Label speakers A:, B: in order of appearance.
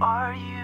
A: Are you?